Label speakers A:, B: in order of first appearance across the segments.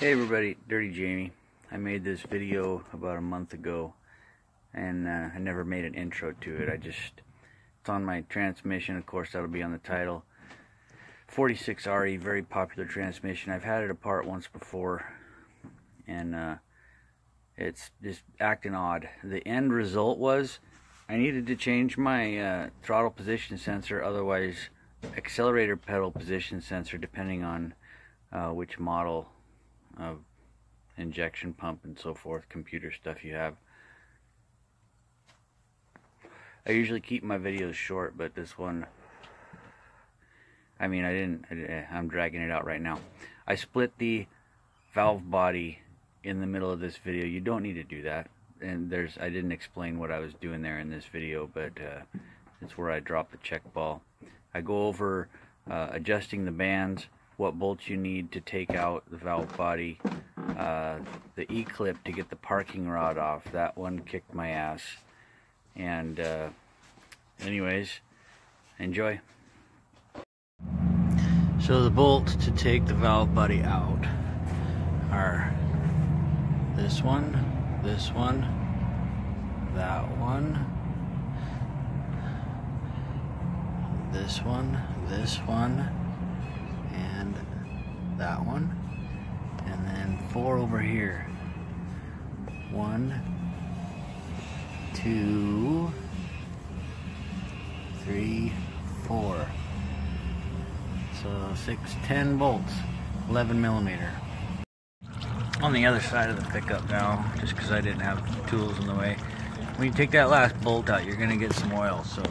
A: Hey everybody, Dirty Jamie. I made this video about a month ago and uh, I never made an intro to it. I just, it's on my transmission, of course that'll be on the title. 46RE, very popular transmission. I've had it apart once before and uh, it's just acting odd. The end result was I needed to change my uh, throttle position sensor, otherwise accelerator pedal position sensor depending on uh, which model of injection pump and so forth, computer stuff you have. I usually keep my videos short, but this one, I mean, I didn't, I, I'm dragging it out right now. I split the valve body in the middle of this video. You don't need to do that. And there's, I didn't explain what I was doing there in this video, but uh, it's where I drop the check ball. I go over uh, adjusting the bands, what bolts you need to take out the valve body, uh, the E-clip to get the parking rod off. That one kicked my ass. And uh, anyways, enjoy. So the bolts to take the valve body out are this one, this one, that one, this one, this one, that one, and then four over here. One, two, three, four. So six, ten bolts, 11 millimeter. On the other side of the pickup now, just because I didn't have tools in the way. When you take that last bolt out, you're gonna get some oil, so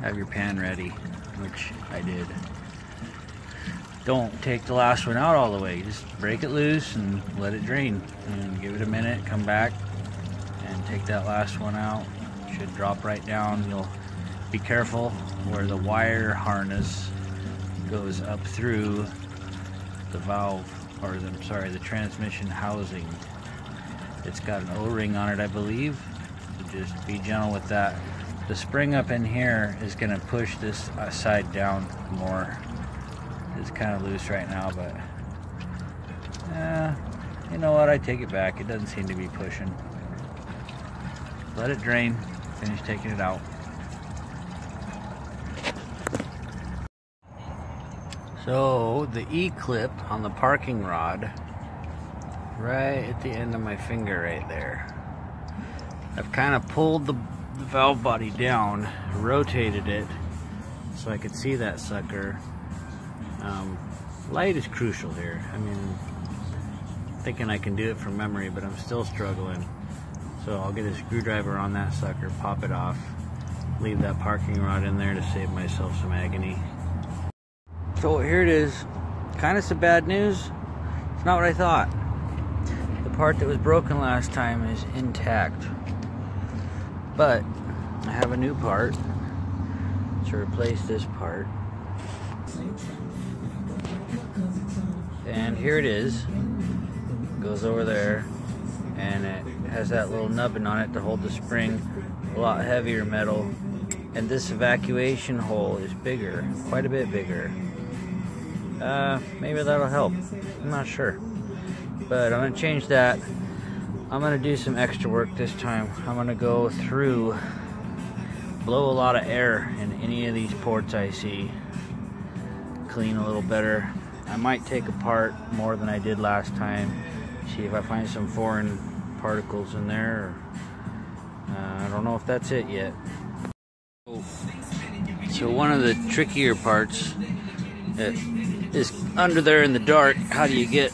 A: have your pan ready, which I did. Don't take the last one out all the way. Just break it loose and let it drain. And give it a minute, come back and take that last one out. Should drop right down. You'll be careful where the wire harness goes up through the valve, or the, I'm sorry, the transmission housing. It's got an O-ring on it, I believe. So just be gentle with that the spring up in here is going to push this side down more. It's kind of loose right now, but uh, you know what? I take it back. It doesn't seem to be pushing. Let it drain. Finish taking it out. So the E-clip on the parking rod right at the end of my finger right there. I've kind of pulled the valve body down, rotated it so I could see that sucker. Um, light is crucial here. I mean, thinking I can do it from memory, but I'm still struggling. So I'll get a screwdriver on that sucker, pop it off, leave that parking rod in there to save myself some agony. So here it is. Kind of some bad news. It's not what I thought. The part that was broken last time is intact. But I have a new part to replace this part. And here it is. Goes over there and it has that little nubbin on it to hold the spring. A lot heavier metal. And this evacuation hole is bigger, quite a bit bigger. Uh, maybe that'll help. I'm not sure. But I'm to change that I'm gonna do some extra work this time. I'm gonna go through, blow a lot of air in any of these ports I see, clean a little better. I might take apart more than I did last time, see if I find some foreign particles in there. Uh, I don't know if that's it yet. So one of the trickier parts is under there in the dark. How do you get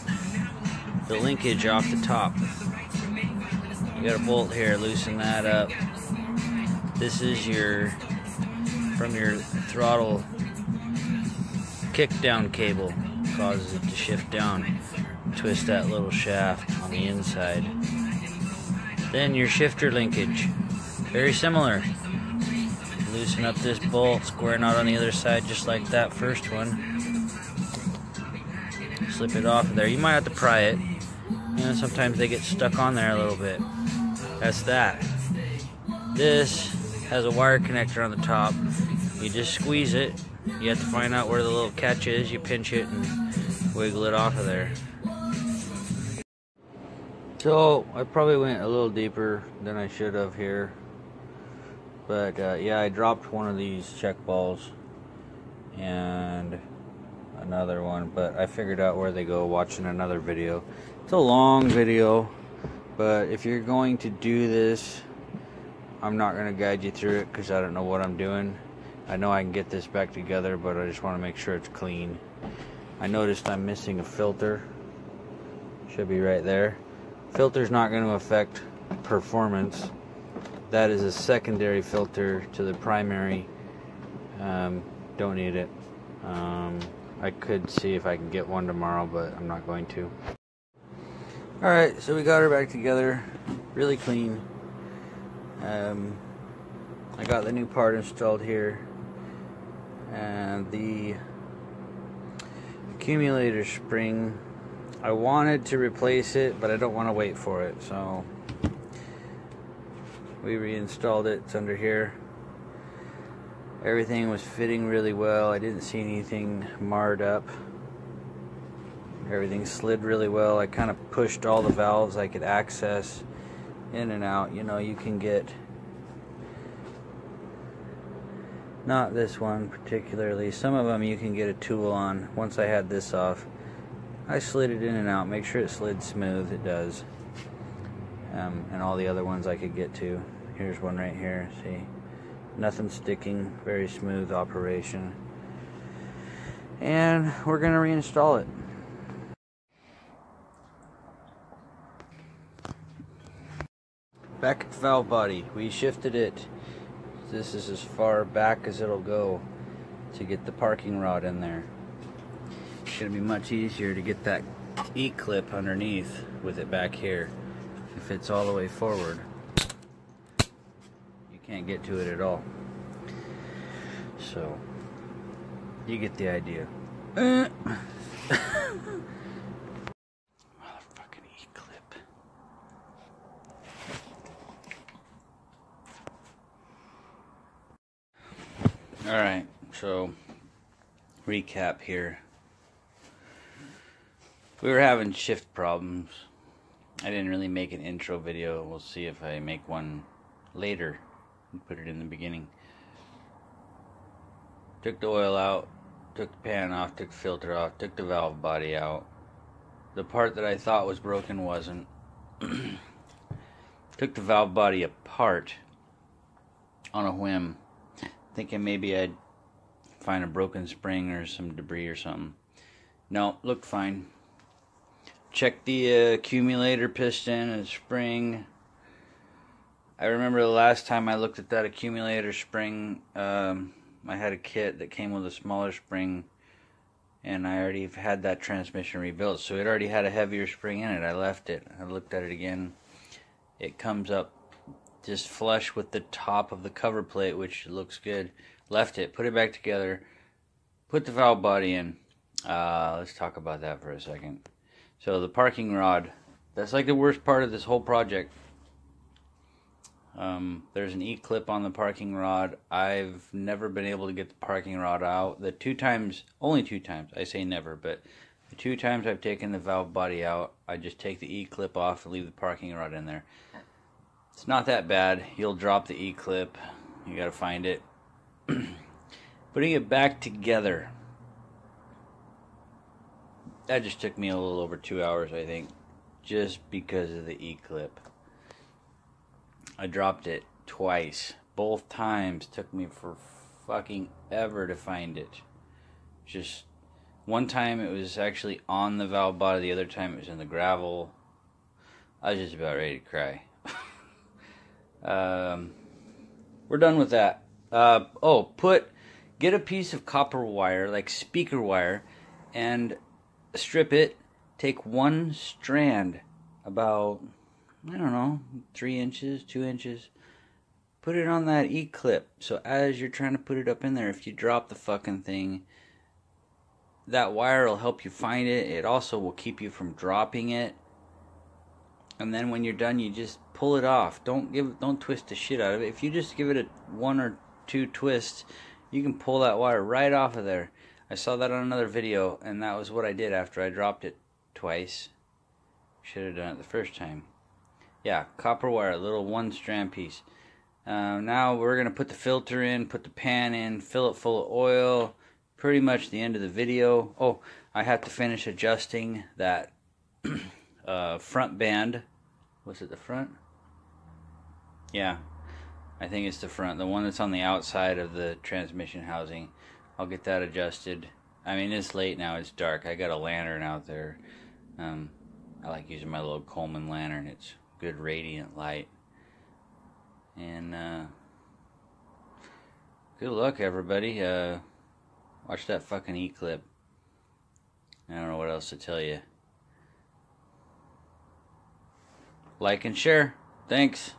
A: the linkage off the top? You got a bolt here, loosen that up. This is your, from your throttle kick down cable, causes it to shift down. Twist that little shaft on the inside. Then your shifter linkage, very similar. Loosen up this bolt, square knot on the other side just like that first one. Slip it off of there. You might have to pry it. You know, sometimes they get stuck on there a little bit. That's that. This has a wire connector on the top. You just squeeze it. You have to find out where the little catch is. You pinch it and wiggle it off of there. So I probably went a little deeper than I should have here. But uh, yeah, I dropped one of these check balls and another one, but I figured out where they go watching another video. It's a long video, but if you're going to do this, I'm not going to guide you through it because I don't know what I'm doing. I know I can get this back together, but I just want to make sure it's clean. I noticed I'm missing a filter. Should be right there. Filter's not going to affect performance. That is a secondary filter to the primary. Um, don't need it. Um, I could see if I can get one tomorrow, but I'm not going to. Alright, so we got her back together. Really clean. Um, I got the new part installed here. And the accumulator spring I wanted to replace it, but I don't want to wait for it, so we reinstalled it. It's under here. Everything was fitting really well. I didn't see anything marred up. Everything slid really well. I kind of pushed all the valves I could access in and out. You know, you can get not this one particularly. Some of them you can get a tool on. Once I had this off, I slid it in and out, make sure it slid smooth, it does. Um, and all the other ones I could get to. Here's one right here, see? Nothing sticking, very smooth operation. And we're going to reinstall it. Back at valve body, we shifted it. This is as far back as it'll go to get the parking rod in there It's to be much easier to get that E-clip underneath with it back here. If it's all the way forward, you can't get to it at all. So, you get the idea. Motherfucking E-clip. Alright, so recap here we were having shift problems. I didn't really make an intro video. We'll see if I make one later and put it in the beginning. Took the oil out, took the pan off, took the filter off, took the valve body out. The part that I thought was broken wasn't. took the valve body apart on a whim, thinking maybe I'd find a broken spring or some debris or something. No, looked fine check the uh, accumulator piston and spring. I remember the last time I looked at that accumulator spring, um, I had a kit that came with a smaller spring, and I already had that transmission rebuilt, so it already had a heavier spring in it. I left it. I looked at it again. It comes up just flush with the top of the cover plate, which looks good. Left it, put it back together, put the valve body in. Uh, let's talk about that for a second. So the parking rod, that's like the worst part of this whole project. Um, there's an E-clip on the parking rod. I've never been able to get the parking rod out. The two times, only two times, I say never, but the two times I've taken the valve body out, I just take the E-clip off and leave the parking rod in there. It's not that bad. You'll drop the E-clip. You gotta find it. Putting it back together that just took me a little over two hours, I think, just because of the E-clip. I dropped it twice. Both times took me for fucking ever to find it. Just one time it was actually on the valve body, the other time it was in the gravel. I was just about ready to cry. um, we're done with that. Uh, oh, put get a piece of copper wire, like speaker wire, and strip it, take one strand, about, I don't know, three inches, two inches, put it on that E clip. So as you're trying to put it up in there, if you drop the fucking thing, that wire will help you find it. It also will keep you from dropping it. And then when you're done, you just pull it off. Don't give, don't twist the shit out of it. If you just give it a one or two twists, you can pull that wire right off of there. I saw that on another video, and that was what I did after I dropped it twice.
B: Should have done it the first time. Yeah, copper wire, a little one strand piece. Uh, now we're going to put the filter in, put the pan in, fill it full of oil. Pretty much the end of the video. Oh, I have to finish adjusting that uh, front band. Was it the front? Yeah, I think it's the front. The one that's on the outside of the transmission housing. I'll get that adjusted. I mean, it's late now. It's dark. I got a lantern out there. Um, I like using my little Coleman lantern. It's good radiant light. And uh, good luck, everybody. Uh, watch that fucking e clip. I don't know what else to tell you. Like and share. Thanks.